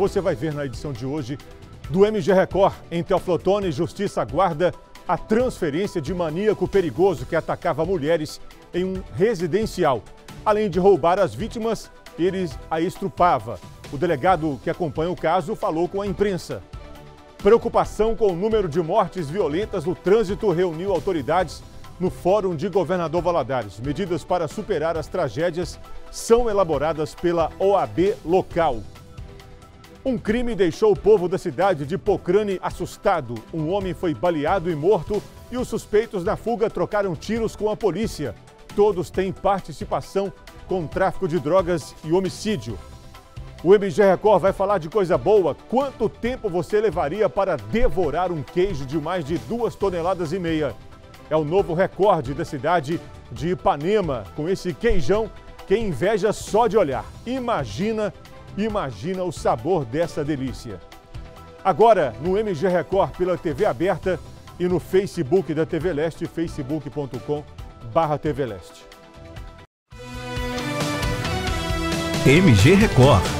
Você vai ver na edição de hoje do MG Record. Em Teoflotone, Justiça aguarda a transferência de maníaco perigoso que atacava mulheres em um residencial. Além de roubar as vítimas, ele a estrupava. O delegado que acompanha o caso falou com a imprensa. Preocupação com o número de mortes violentas no trânsito reuniu autoridades no Fórum de Governador Valadares. Medidas para superar as tragédias são elaboradas pela OAB local. Um crime deixou o povo da cidade de Pocrane assustado. Um homem foi baleado e morto e os suspeitos na fuga trocaram tiros com a polícia. Todos têm participação com tráfico de drogas e homicídio. O MG Record vai falar de coisa boa. Quanto tempo você levaria para devorar um queijo de mais de duas toneladas e meia? É o novo recorde da cidade de Ipanema. Com esse queijão, quem inveja só de olhar. Imagina Imagina o sabor dessa delícia. Agora, no MG Record pela TV aberta e no Facebook da TV Leste, facebook.com barra TV Leste. MG Record